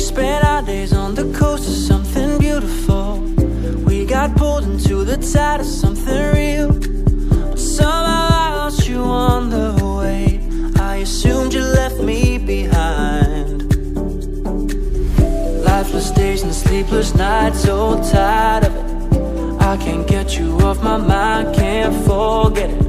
We spent our days on the coast of something beautiful. We got pulled into the tide of something real. But somehow I lost you on the way. I assumed you left me behind. Lifeless days and sleepless nights, so tired of it. I can't get you off my mind, can't forget it.